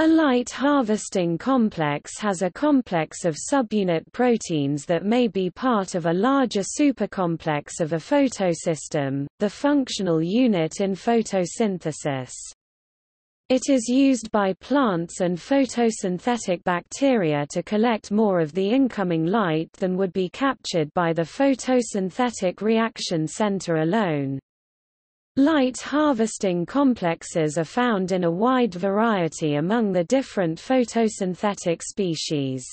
A light harvesting complex has a complex of subunit proteins that may be part of a larger supercomplex of a photosystem, the functional unit in photosynthesis. It is used by plants and photosynthetic bacteria to collect more of the incoming light than would be captured by the photosynthetic reaction center alone. Light harvesting complexes are found in a wide variety among the different photosynthetic species.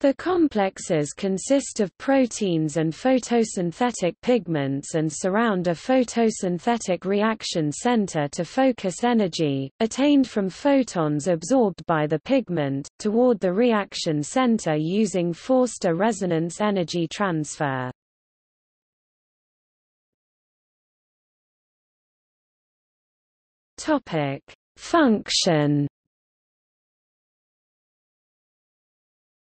The complexes consist of proteins and photosynthetic pigments and surround a photosynthetic reaction center to focus energy, attained from photons absorbed by the pigment, toward the reaction center using Forster resonance energy transfer. Topic: Function.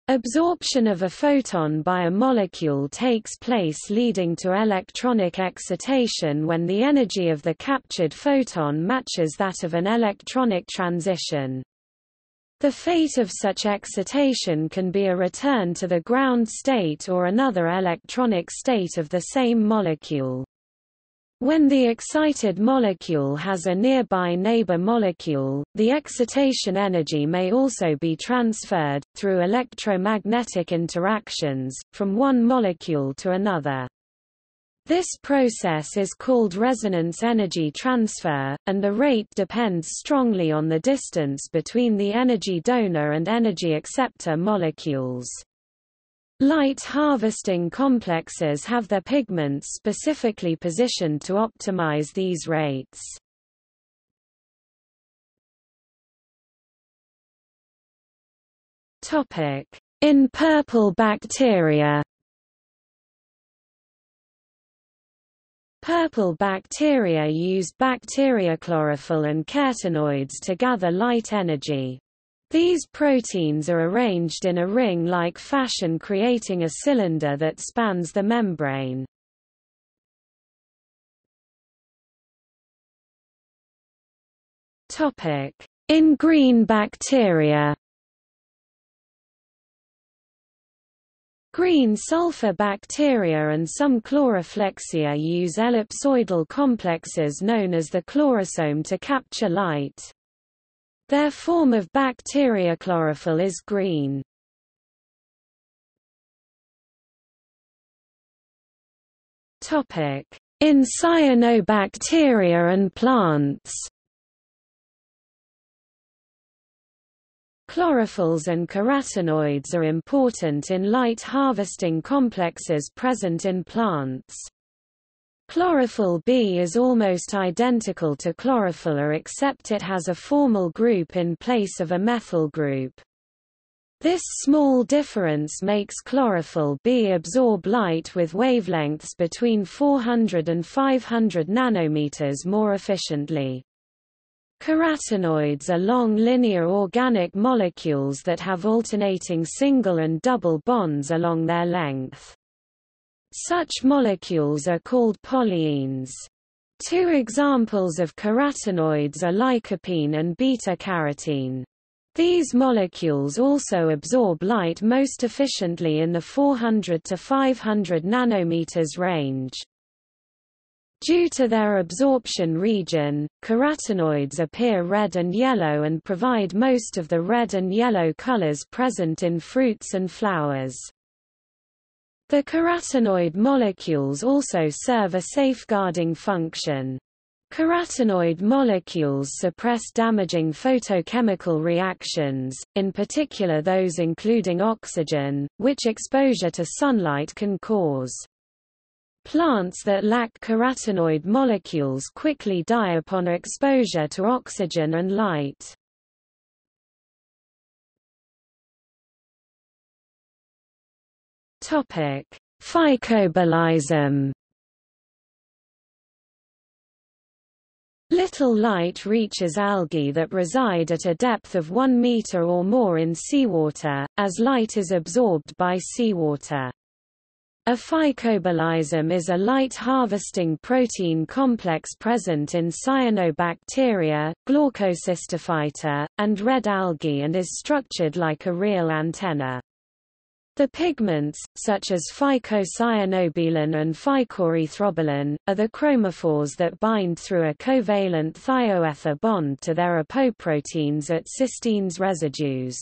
Absorption of a photon by a molecule takes place leading to electronic excitation when the energy of the captured photon matches that of an electronic transition. The fate of such excitation can be a return to the ground state or another electronic state of the same molecule. When the excited molecule has a nearby neighbor molecule, the excitation energy may also be transferred, through electromagnetic interactions, from one molecule to another. This process is called resonance energy transfer, and the rate depends strongly on the distance between the energy donor and energy acceptor molecules. Light harvesting complexes have their pigments specifically positioned to optimize these rates. Topic: In purple bacteria Purple bacteria use bacteriochlorophyll and carotenoids to gather light energy. These proteins are arranged in a ring-like fashion creating a cylinder that spans the membrane. In green bacteria Green sulfur bacteria and some chloroflexia use ellipsoidal complexes known as the chlorosome to capture light. Their form of bacteriochlorophyll is green. Topic: In cyanobacteria and plants Chlorophylls and carotenoids are important in light harvesting complexes present in plants. Chlorophyll B is almost identical to chlorophyll A except it has a formyl group in place of a methyl group. This small difference makes chlorophyll B absorb light with wavelengths between 400 and 500 nanometers more efficiently. Carotenoids are long linear organic molecules that have alternating single and double bonds along their length. Such molecules are called polyenes. Two examples of carotenoids are lycopene and beta-carotene. These molecules also absorb light most efficiently in the 400 to 500 nanometers range. Due to their absorption region, carotenoids appear red and yellow and provide most of the red and yellow colors present in fruits and flowers. The carotenoid molecules also serve a safeguarding function. Carotenoid molecules suppress damaging photochemical reactions, in particular those including oxygen, which exposure to sunlight can cause. Plants that lack carotenoid molecules quickly die upon exposure to oxygen and light. Topic: Phycobilisome. Little light reaches algae that reside at a depth of 1 meter or more in seawater, as light is absorbed by seawater. A phycobilisome is a light-harvesting protein complex present in cyanobacteria, Glaucocystophyta, and red algae and is structured like a real antenna. The pigments, such as phycocyanobilin and phycoerythrobilin, are the chromophores that bind through a covalent thioether bond to their apoproteins at cysteines residues.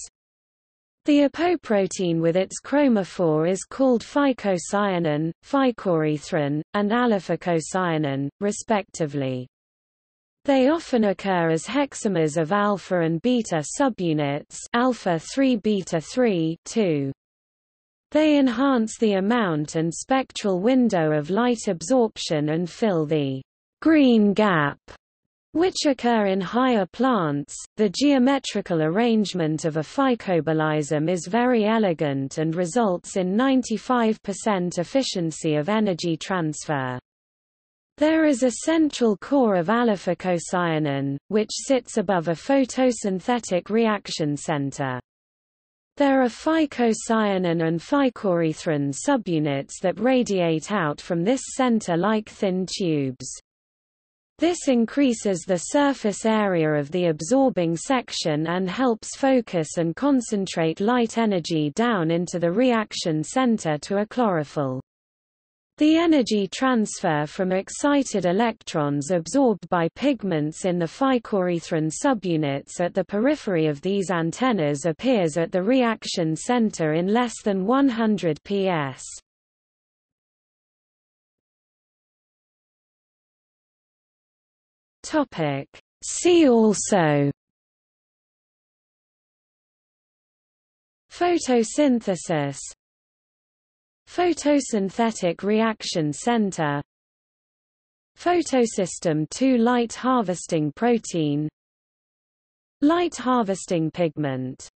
The apoprotein with its chromophore is called phycocyanin, phycoerythrin, and allophycocyanin, respectively. They often occur as hexamers of alpha and beta subunits alpha 3 beta 3 2. They enhance the amount and spectral window of light absorption and fill the green gap which occur in higher plants. The geometrical arrangement of a phycobilisome is very elegant and results in 95% efficiency of energy transfer. There is a central core of allophycocyanin, which sits above a photosynthetic reaction center. There are phycocyanin and phycoerythrin subunits that radiate out from this center like thin tubes. This increases the surface area of the absorbing section and helps focus and concentrate light energy down into the reaction center to a chlorophyll. The energy transfer from excited electrons absorbed by pigments in the phycoerythrin subunits at the periphery of these antennas appears at the reaction center in less than 100 ps. Topic. See also Photosynthesis Photosynthetic reaction center. Photosystem II light harvesting protein. Light harvesting pigment